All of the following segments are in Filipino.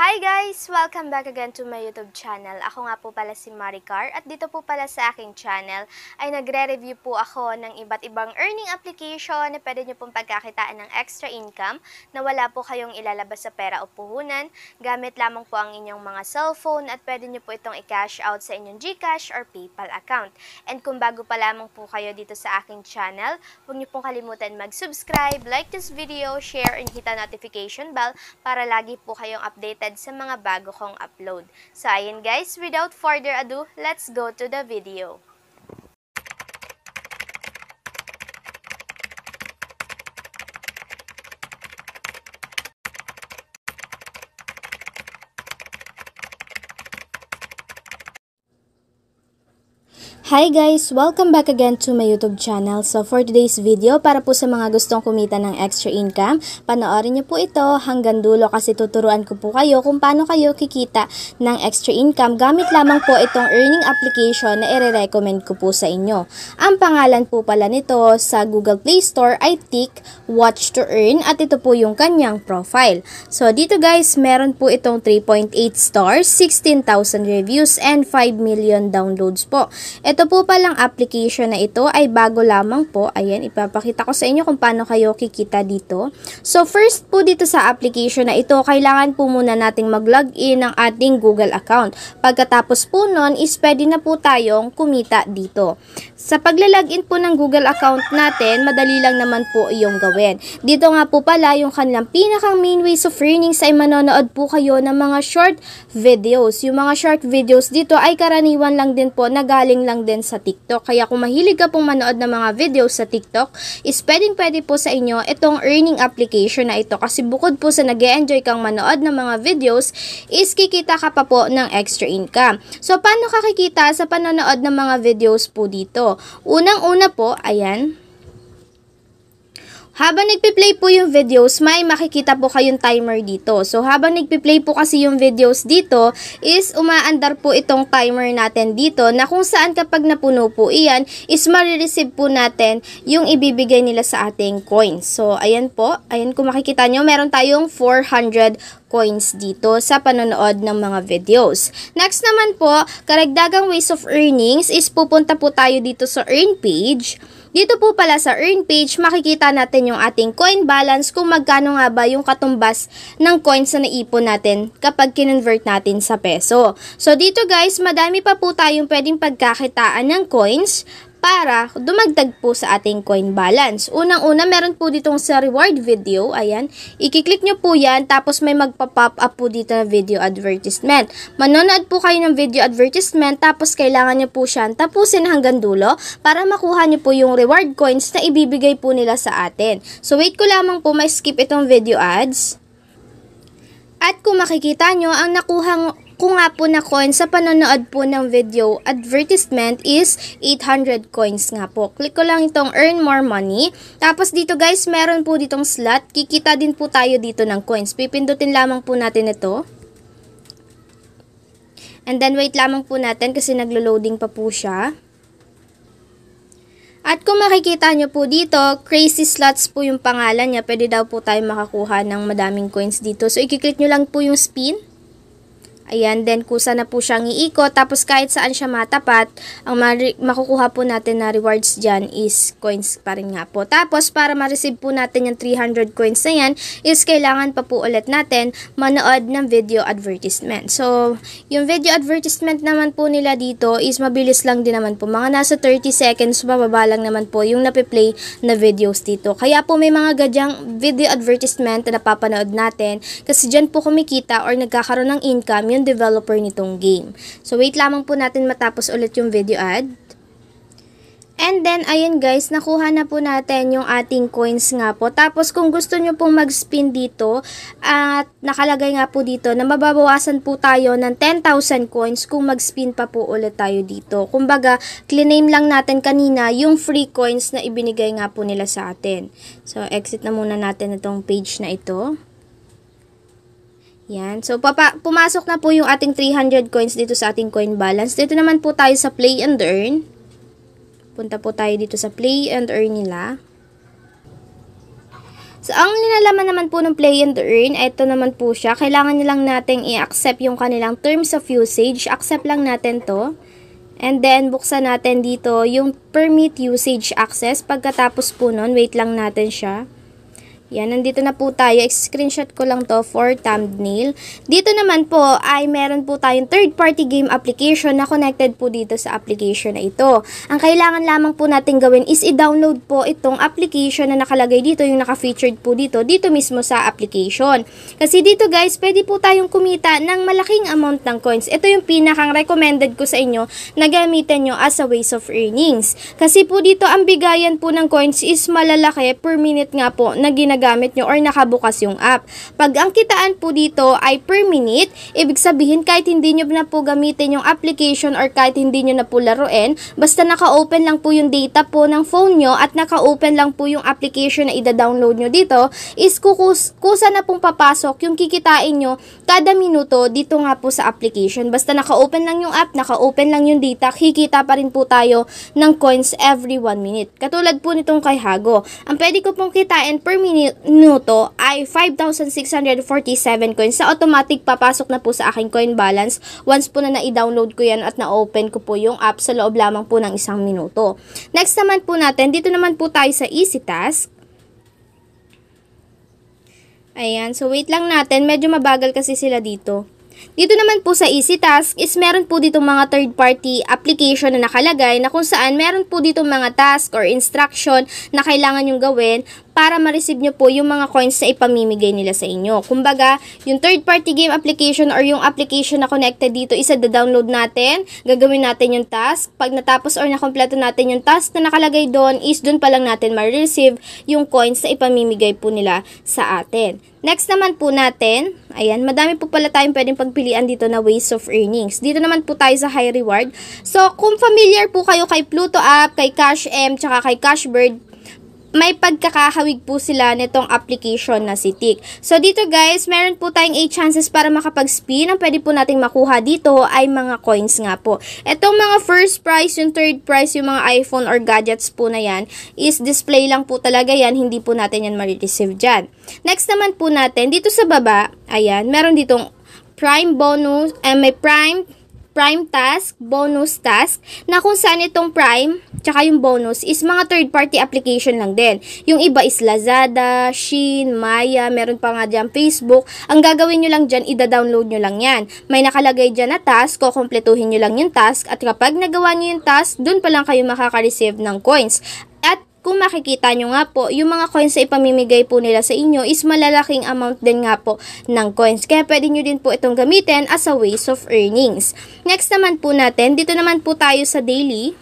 Hi guys! Welcome back again to my YouTube channel. Ako nga po pala si Maricar at dito po pala sa aking channel ay nagre-review po ako ng iba't ibang earning application na pwede nyo pong pagkakitaan ng extra income na wala po kayong ilalabas sa pera o puhunan. Gamit lamang po ang inyong mga cellphone at pwede nyo po itong i-cash out sa inyong GCash or PayPal account. And kung bago pa lamang po kayo dito sa aking channel, huwag nyo pong kalimutan mag-subscribe, like this video, share, and hit ang notification bell para lagi po kayong updated sa mga bago kong upload. So ayan guys, without further ado, let's go to the video. Hi guys! Welcome back again to my YouTube channel. So for today's video, para po sa mga gustong kumita ng extra income, panoorin niyo po ito hanggang dulo kasi tuturuan ko po kayo kung paano kayo kikita ng extra income gamit lamang po itong earning application na i-recommend ko po sa inyo. Ang pangalan po pala nito sa Google Play Store ay Tick Watch to Earn at ito po yung kanyang profile. So dito guys, meron po itong 3.8 stars, 16,000 reviews, and 5 million downloads po. Ito ito po palang application na ito ay bago lamang po. Ayan, ipapakita ko sa inyo kung paano kayo kikita dito. So, first po dito sa application na ito, kailangan po muna nating mag-login ng ating Google account. Pagkatapos po nun, is pwede na po tayong kumita dito. Sa paglalagin po ng Google account natin, madali lang naman po iyong gawin. Dito nga po pala yung kanilang pinakang main ways of earnings ay manonood po kayo ng mga short videos. Yung mga short videos dito ay karaniwan lang din po na galing lang din sa TikTok. Kaya kung mahilig ka pong manood ng mga videos sa TikTok, is pwedeng pwede po sa inyo itong earning application na ito. Kasi bukod po sa nag enjoy kang manood ng mga videos, is kikita ka pa po ng extra income. So, paano ka kikita sa panonood ng mga videos po dito? Unang-una po, ayan. Habang nagpi-play po yung videos, may makikita po kayong timer dito. So, habang nagpi-play po kasi yung videos dito, is umaandar po itong timer natin dito na kung saan kapag napuno po iyan, is marireceive po natin yung ibibigay nila sa ating coins. So, ayan po. Ayan kung makikita nyo, meron tayong 400 coins dito sa panonood ng mga videos. Next naman po, karagdagang ways of earnings is pupunta po tayo dito sa earn page. Dito po pala sa earn page, makikita natin yung ating coin balance kung magkano nga ba yung katumbas ng coins na naipon natin kapag kinonvert natin sa peso. So dito guys, madami pa po tayong pwedeng pagkakitaan ng coins para dumagdag po sa ating coin balance. Unang-una, meron po ditong sa reward video. Ayan. Ikiklik nyo po yan. Tapos may magpa-pop up po dito na video advertisement. Manonood po kayo ng video advertisement. Tapos kailangan nyo po siya tapusin hanggang dulo para makuha nyo po yung reward coins na ibibigay po nila sa atin. So wait ko lamang po may skip itong video ads. At kung makikita nyo, ang nakuhang ko nga po na coin sa panonood po ng video advertisement is 800 coins nga po. Click ko lang itong earn more money. Tapos dito guys, meron po ditong slot. Kikita din po tayo dito ng coins. Pipindutin lamang po natin ito. And then wait lamang po natin kasi naglo-loading pa po siya. At kung makikita nyo po dito, Crazy Slots po yung pangalan niya. Pwede daw po tayo makakuha ng madaming coins dito. So, ikiklik nyo lang po yung spin. Ayan, then kusa na po siyang iikot. Tapos kahit saan siya matapat, ang makukuha po natin na rewards dyan is coins pa rin nga po. Tapos para ma-receive po natin yung 300 coins na yan, is kailangan pa po ulit natin manood ng video advertisement. So, yung video advertisement naman po nila dito is mabilis lang din naman po. Mga nasa 30 seconds, bababa lang naman po yung nape-play na videos dito. Kaya po may mga gadyang video advertisement na napapanood natin kasi dyan po kumikita or nagkakaroon ng income yung developer nitong game. So, wait lamang po natin matapos ulit yung video ad. And then, ayun guys, nakuha na po natin yung ating coins nga po. Tapos, kung gusto nyo pong mag-spin dito, at nakalagay nga po dito na mababawasan po tayo ng 10,000 coins kung mag-spin pa po ulit tayo dito. Kumbaga, clean lang natin kanina yung free coins na ibinigay nga po nila sa atin. So, exit na muna natin itong page na ito. Yan. So, papa, pumasok na po yung ating 300 coins dito sa ating coin balance. Dito naman po tayo sa play and earn. Punta po tayo dito sa play and earn nila. So, ang linalaman naman po ng play and earn, ito naman po siya. Kailangan nilang nating i-accept yung kanilang terms of usage. Accept lang natin to. And then, buksan natin dito yung permit usage access. Pagkatapos po nun, wait lang natin siya. Yan, nandito na po tayo. Screenshot ko lang to for thumbnail. Dito naman po ay meron po tayong third-party game application na connected po dito sa application na ito. Ang kailangan lamang po natin gawin is i-download po itong application na nakalagay dito, yung naka-featured po dito, dito mismo sa application. Kasi dito guys, pwede po tayong kumita ng malaking amount ng coins. Ito yung pinakang recommended ko sa inyo na gamitin nyo as a ways of earnings. Kasi po dito, ang bigayan po ng coins is malalaki per minute nga po na ginagawa ginagamit nyo or nakabukas yung app. Pag ang kitaan po dito ay per minute, ibig sabihin kahit hindi nyo na po gamitin yung application or kahit hindi nyo na po laruin, basta naka-open lang po yung data po ng phone nyo at naka-open lang po yung application na ida-download nyo dito, is kukus kusa na pong papasok yung kikitain nyo kada minuto dito nga po sa application. Basta naka-open lang yung app, naka-open lang yung data, kikita pa rin po tayo ng coins every 1 minute. Katulad po nitong kay Hago. Ang pwede ko pong kitain per minute minuto ay 5,647 coins. Sa automatic papasok na po sa aking coin balance once po na na-download ko yan at na-open ko po yung app sa loob lamang po ng isang minuto. Next naman po natin, dito naman po tayo sa Easy Task. Ayan, so wait lang natin. Medyo mabagal kasi sila dito. Dito naman po sa Easy Task is meron po dito mga third-party application na nakalagay na kung saan meron po dito mga task or instruction na kailangan yung gawin para ma-receive nyo po yung mga coins na ipamimigay nila sa inyo. Kumbaga, yung third-party game application or yung application na connected dito, isa da-download natin, gagawin natin yung task. Pag natapos or nakompleto natin yung task na nakalagay doon, is doon pa lang natin ma-receive yung coins na ipamimigay po nila sa atin. Next naman po natin, ayan, madami po pala tayong pwedeng pagpilian dito na ways of earnings. Dito naman po tayo sa high reward. So, kung familiar po kayo kay Pluto app, kay Cash M, tsaka kay Cashbird, may pagkakahawig po sila nitong application na si Tik. So, dito guys, meron po tayong 8 chances para makapag-spin. Ang pwede po nating makuha dito ay mga coins nga po. Itong mga first prize, yung third prize, yung mga iPhone or gadgets po na yan, is display lang po talaga yan. Hindi po natin yan ma-receive dyan. Next naman po natin, dito sa baba, ayan, meron ditong prime bonus, eh, may prime prime task, bonus task, na kung saan itong prime, tsaka yung bonus, is mga third-party application lang din. Yung iba is Lazada, Shein, Maya, meron pa nga dyan Facebook. Ang gagawin nyo lang dyan, ida-download nyo lang yan. May nakalagay dyan na task, kukumpletuhin nyo lang yung task, at kapag nagawa nyo yung task, dun pa lang kayo makaka-receive ng coins. Kung makikita nyo nga po, yung mga coins na ipamimigay po nila sa inyo is malalaking amount din nga po ng coins. Kaya pwede nyo din po itong gamitin as a ways of earnings. Next naman po natin, dito naman po tayo sa daily.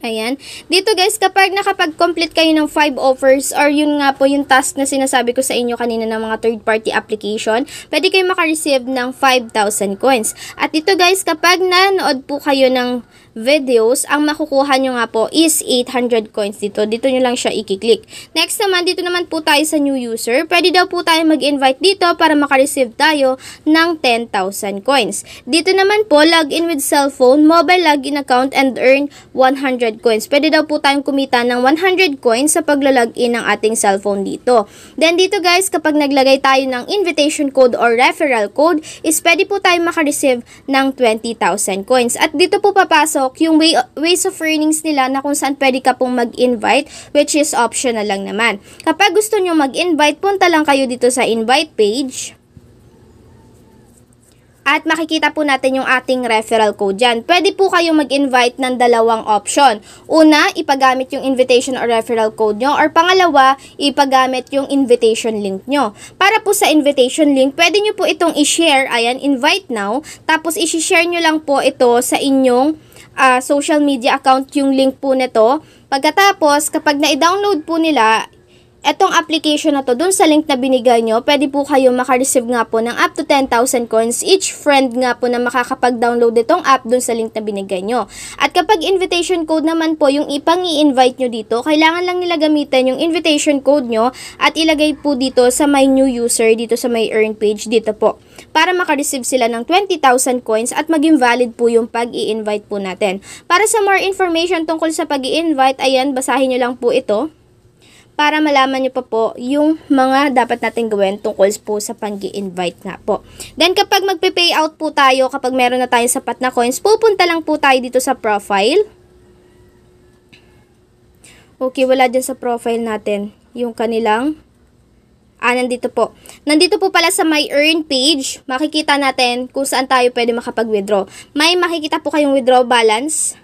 Ayan. Dito guys, kapag nakapag-complete kayo ng 5 offers or yun nga po yung task na sinasabi ko sa inyo kanina ng mga third-party application, pwede kayo makareceive ng 5,000 coins. At dito guys, kapag nanood po kayo ng videos, ang makukuha nyo nga po is 800 coins dito. Dito nyo lang siya i-click. Next naman, dito naman po tayo sa new user. Pwede daw po tayo mag-invite dito para makareceive tayo ng 10,000 coins. Dito naman po, login with cellphone, mobile login account, and earn 100 coins. Pwede daw po tayong kumita ng 100 coins sa paglalogin ng ating cellphone dito. Then dito guys, kapag naglagay tayo ng invitation code or referral code, is pwede po tayo makareceive ng 20,000 coins. At dito po papasok papasok yung way, ways of earnings nila na kung saan pwede ka pong mag-invite which is optional lang naman. Kapag gusto nyo mag-invite, punta lang kayo dito sa invite page. At makikita po natin yung ating referral code dyan. Pwede po kayong mag-invite ng dalawang option. Una, ipagamit yung invitation or referral code nyo. Or pangalawa, ipagamit yung invitation link nyo. Para po sa invitation link, pwede nyo po itong i-share. Ayan, invite now. Tapos, i-share nyo lang po ito sa inyong uh, social media account yung link po nito. Pagkatapos, kapag na-download po nila, Etong application na to, dun sa link na binigay nyo, pwede po kayo makareceive nga po ng up to 10,000 coins each friend nga po na makakapag-download itong app dun sa link na binigay nyo. At kapag invitation code naman po, yung ipang i-invite nyo dito, kailangan lang nila gamitin yung invitation code nyo at ilagay po dito sa my new user, dito sa my earn page, dito po. Para makareceive sila ng 20,000 coins at maging valid po yung pag-i-invite po natin. Para sa more information tungkol sa pag-i-invite, ayan, basahin nyo lang po ito. para malaman nyo pa po yung mga dapat natin gawin tungkol po sa pang invite nga po. Then kapag magpe-pay out po tayo, kapag meron na tayong sapat na coins, pupunta lang po tayo dito sa profile. Okay, wala dyan sa profile natin yung kanilang Ah, nandito po. Nandito po pala sa My Earn page, makikita natin kung saan tayo pwede makapag-withdraw. May makikita po kayong withdraw balance.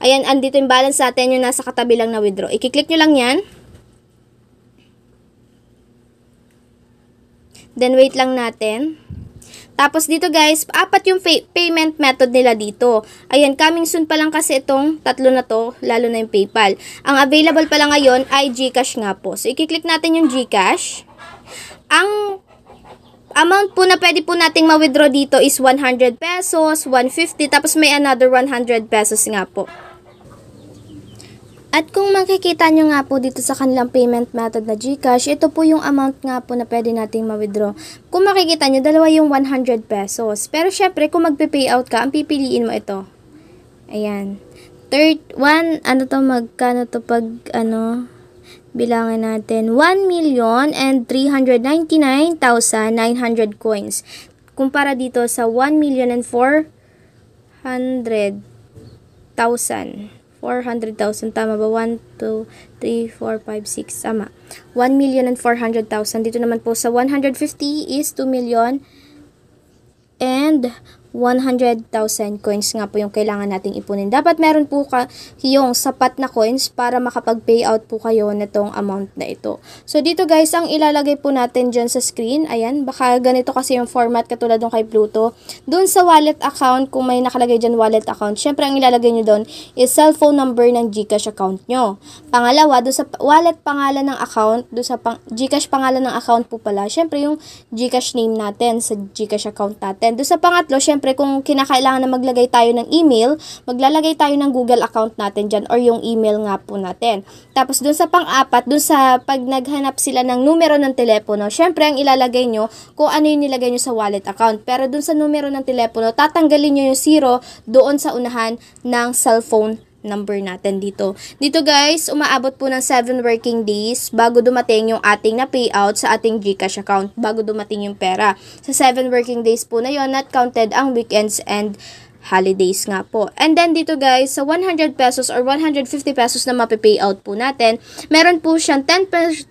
Ayan, andito yung balance natin, yung nasa katabi lang na withdraw. I-click nyo lang yan. Then, wait lang natin. Tapos dito guys, apat yung payment method nila dito. Ayan, coming soon pa lang kasi itong tatlo na to, lalo na yung PayPal. Ang available pa lang ngayon ay GCash nga po. So, i-click natin yung GCash. Ang amount po na pwede po nating ma-withdraw dito is 100 pesos, 150, tapos may another 100 pesos nga po. At kung makikita nyo nga po dito sa kanilang payment method na GCash, ito po yung amount nga po na pwede nating ma-withdraw. Kung makikita nyo, dalawa yung 100 pesos. Pero syempre, kung magpe-payout ka, ang pipiliin mo ito. Ayan. Third, one, ano to, magkano to pag, ano, bilangin natin, 1 million and 399,900 coins. Kumpara dito sa 1 million and 400,000. 400,000. Tama ba? 1, 2, 3, 4, 5, 6. Tama. 1 million and 400,000. Dito naman po sa 150 is 2 million and 100,000 coins nga po yung kailangan nating ipunin. Dapat meron po ka yung sapat na coins para makapag-payout po kayo nitong amount na ito. So, dito guys, ang ilalagay po natin dyan sa screen, ayan, baka ganito kasi yung format katulad ng kay Pluto. Doon sa wallet account, kung may nakalagay dyan wallet account, syempre ang ilalagay nyo doon is cellphone number ng Gcash account nyo. Pangalawa, doon sa wallet pangalan ng account, doon sa pang, Gcash pangalan ng account po pala, syempre yung Gcash name natin sa Gcash account natin. Doon sa pangatlo, syempre syempre kung kinakailangan na maglagay tayo ng email, maglalagay tayo ng Google account natin dyan or yung email nga po natin. Tapos dun sa pang-apat, dun sa pag naghanap sila ng numero ng telepono, syempre ang ilalagay nyo kung ano yung nilagay nyo sa wallet account. Pero dun sa numero ng telepono, tatanggalin nyo yung zero doon sa unahan ng cellphone number natin dito. Dito guys, umaabot po ng 7 working days bago dumating yung ating na payout sa ating GCash account, bago dumating yung pera. Sa 7 working days po na yon not counted ang weekends and holidays nga po. And then dito guys, sa 100 pesos or 150 pesos na mape-payout po natin, meron po siyang 10%,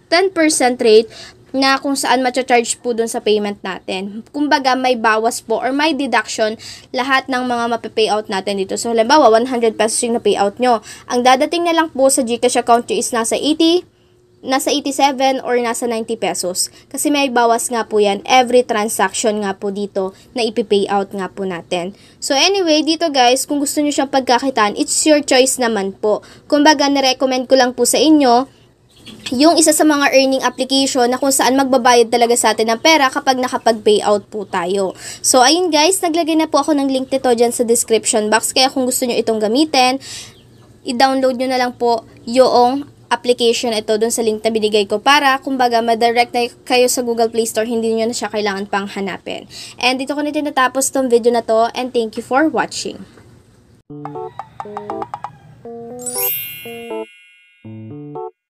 10% rate na kung saan matcha-charge po dun sa payment natin. Kumbaga, may bawas po or may deduction lahat ng mga mape-payout natin dito. So, halimbawa, 100 pesos yung na-payout nyo. Ang dadating na lang po sa Gcash account nyo is nasa 80, nasa 87 or nasa 90 pesos. Kasi may bawas nga po yan every transaction nga po dito na ipi-payout nga po natin. So anyway, dito guys, kung gusto nyo siyang pagkakitaan, it's your choice naman po. Kumbaga, nirecommend ko lang po sa inyo yung isa sa mga earning application na kung saan magbabayad talaga sa atin ng pera kapag nakapag-payout po tayo. So, ayun guys, naglagay na po ako ng link nito dyan sa description box. Kaya kung gusto nyo itong gamitin, i-download nyo na lang po yung application ito dun sa link na binigay ko para kumbaga ma-direct na kayo sa Google Play Store, hindi nyo na siya kailangan pang hanapin. And dito ko na tinatapos tong video na to and thank you for watching.